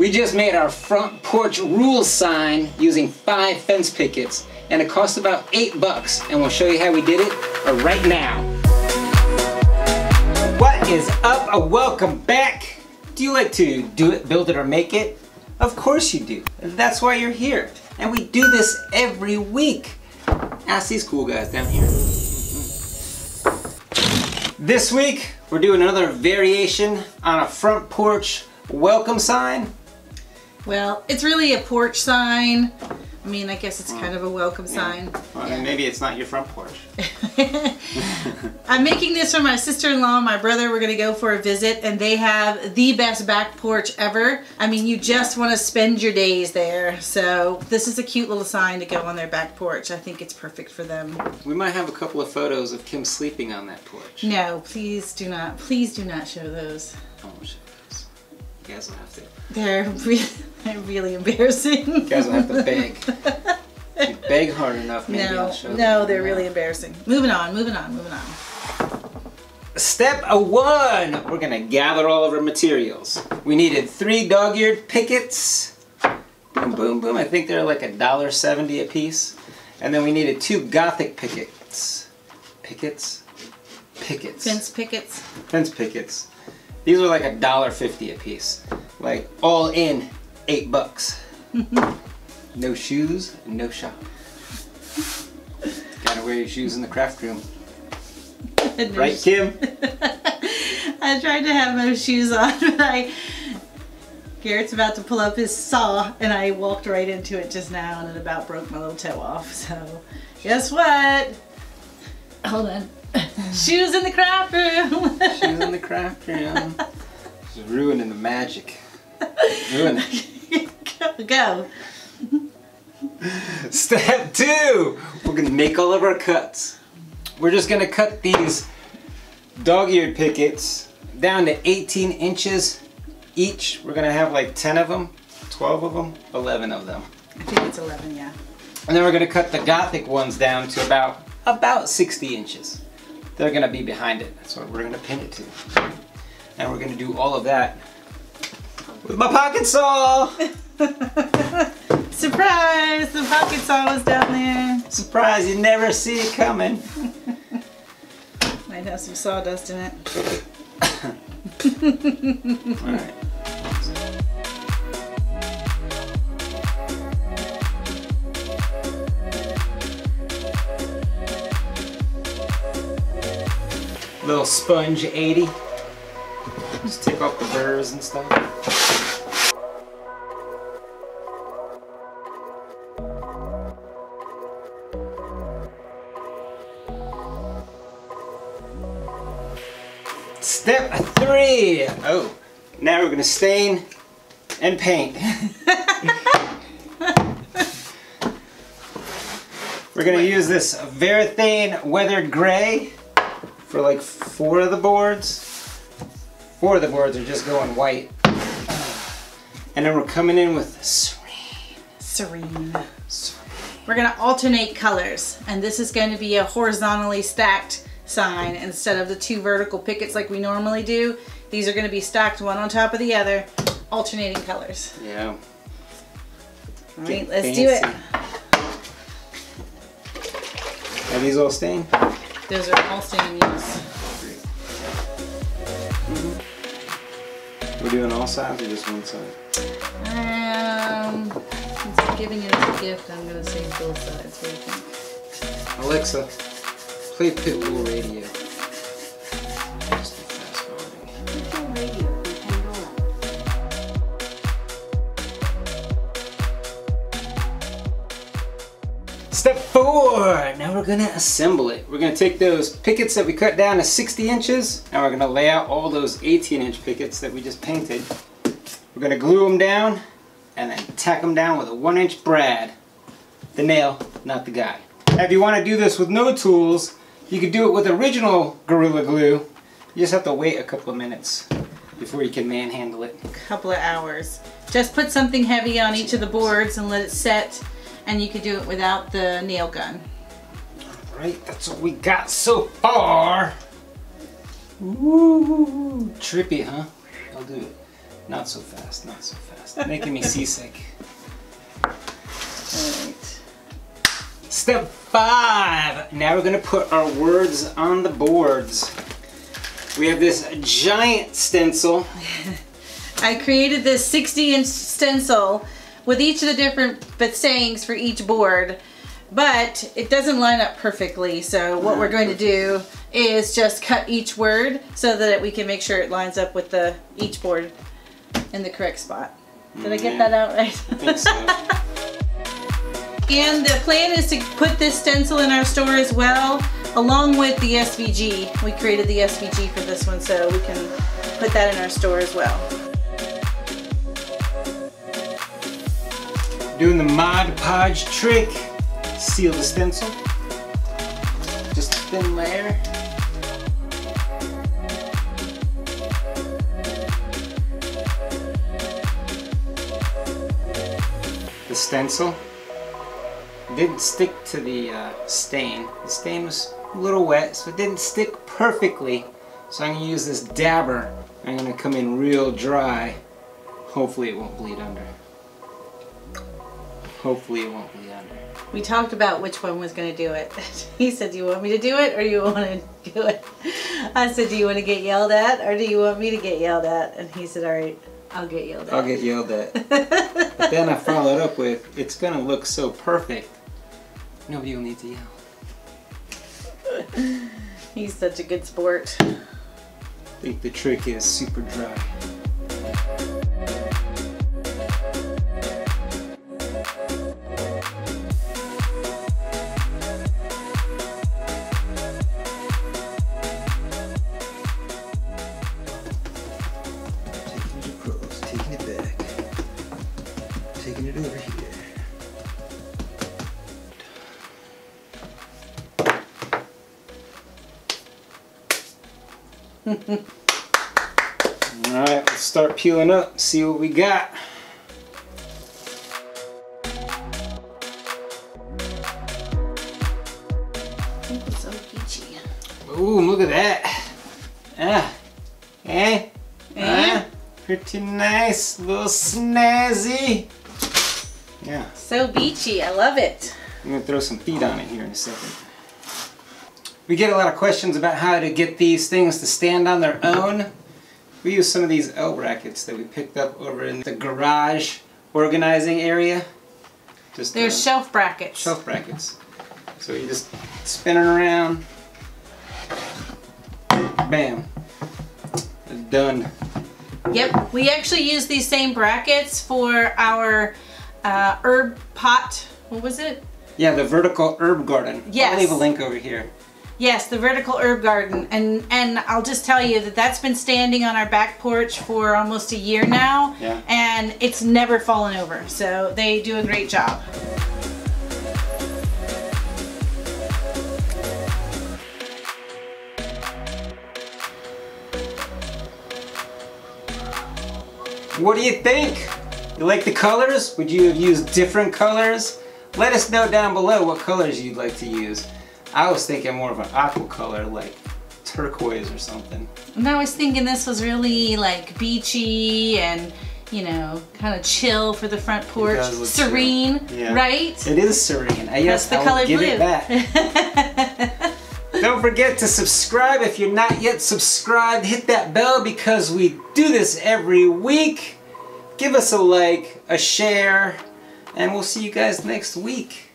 We just made our front porch rule sign using five fence pickets and it cost about eight bucks and we'll show you how we did it right now. What is up? Uh, welcome back. Do you like to do it, build it, or make it? Of course you do. That's why you're here. And we do this every week. Ask these cool guys down here. This week, we're doing another variation on a front porch welcome sign. Well, it's really a porch sign. I mean, I guess it's mm. kind of a welcome sign. Well, then maybe it's not your front porch. I'm making this for my sister-in-law and my brother. We're going to go for a visit and they have the best back porch ever. I mean, you just want to spend your days there. So this is a cute little sign to go on their back porch. I think it's perfect for them. We might have a couple of photos of Kim sleeping on that porch. No, please do not. Please do not show those. Guys will have to. They're really, they're really embarrassing. You guys will have to beg. If you beg hard enough, maybe I'll No, show them. no, they're really embarrassing. Moving on, moving on, moving on. Step one, we're gonna gather all of our materials. We needed three dog-eared pickets. Boom, boom, boom. I think they're like a dollar seventy a piece. And then we needed two Gothic pickets. Pickets? Pickets. Fence pickets. Fence pickets. These were like a dollar fifty a piece. Like all in, eight bucks. no shoes, no shop. Gotta wear your shoes in the craft room. Right, Kim? I tried to have my shoes on, but I Garrett's about to pull up his saw, and I walked right into it just now, and it about broke my little toe off. So, guess what? Hold on. Shoes in the craft room. Shoes in the craft room. She's ruining the magic. Ruining go, go. Step two, we're gonna make all of our cuts. We're just gonna cut these dog-eared pickets down to 18 inches each. We're gonna have like 10 of them, 12 of them, 11 of them. I think it's 11, yeah. And then we're gonna cut the Gothic ones down to about, about 60 inches. They're gonna be behind it. That's what we're gonna pin it to. And we're gonna do all of that with my pocket saw. Surprise! The pocket saw was down there. Surprise, you never see it coming. Might have some sawdust in it. Alright. Little sponge 80. Just take off the burrs and stuff. Step three. Oh, now we're gonna stain and paint. we're gonna use this Varathane weathered gray for like four of the boards. Four of the boards are just going white. And then we're coming in with serene. Serene. We're gonna alternate colors, and this is going to be a horizontally stacked sign instead of the two vertical pickets like we normally do. These are gonna be stacked one on top of the other, alternating colors. Yeah. All right, Garrett let's do it. Are these all stained? Those are all staying yes. We're doing all sides or just one side? Um, since I'm giving it as a gift, I'm gonna say both sides. What do you think? Alexa, play Pitbull Radio. Step four, now we're gonna assemble it. We're gonna take those pickets that we cut down to 60 inches, and we're gonna lay out all those 18 inch pickets that we just painted. We're gonna glue them down, and then tack them down with a one inch brad. The nail, not the guy. Now, if you wanna do this with no tools, you could do it with original Gorilla Glue. You just have to wait a couple of minutes before you can manhandle it. A couple of hours. Just put something heavy on each of the boards and let it set, and you could do it without the nail gun. Right, that's what we got so far. Ooh, trippy, huh? I'll do it. Not so fast, not so fast. Making me seasick. Alright. Step five. Now we're gonna put our words on the boards. We have this giant stencil. I created this 60 inch stencil with each of the different but sayings for each board, but it doesn't line up perfectly. So what we're going to do is just cut each word so that we can make sure it lines up with the each board in the correct spot. Did I get that out right? I think so. And the plan is to put this stencil in our store as well, along with the SVG. We created the SVG for this one, so we can put that in our store as well. Doing the Mod Podge trick. Seal the stencil. Just a thin layer. The stencil didn't stick to the uh, stain. The stain was a little wet, so it didn't stick perfectly. So I'm gonna use this dabber. I'm gonna come in real dry. Hopefully it won't bleed under. Hopefully it won't be under. We talked about which one was going to do it. He said, do you want me to do it or you want to do it? I said, do you want to get yelled at or do you want me to get yelled at? And he said, all right, I'll get yelled at. I'll get yelled at. but then I followed up with, it's gonna look so perfect. Nobody will need to yell. He's such a good sport. I think the trick is super dry. All right, let's start peeling up, see what we got. So peachy. Ooh, look at that. Ah, eh? Eh? Ah, pretty nice, little snazzy. Yeah, So beachy. I love it. I'm gonna throw some feet on it here in a second. We get a lot of questions about how to get these things to stand on their own. We use some of these L brackets that we picked up over in the garage organizing area. Just There's uh, shelf brackets. shelf brackets. So you just spin it around. Bam. Done. Yep, we actually use these same brackets for our uh, herb pot. What was it? Yeah, the vertical herb garden. Yes. I'll leave a link over here. Yes, the vertical herb garden, and and I'll just tell you that that's been standing on our back porch for almost a year now, Yeah. and it's never fallen over. So they do a great job. What do you think? You like the colors? Would you have used different colors? Let us know down below what colors you'd like to use. I was thinking more of an aqua color, like turquoise or something. And I was thinking this was really like beachy and you know kind of chill for the front porch, does look chill. serene, Yeah. right? It is serene. I That's the I color give blue. it that. Don't forget to subscribe if you're not yet subscribed. Hit that bell because we do this every week. Give us a like, a share, and we'll see you guys next week.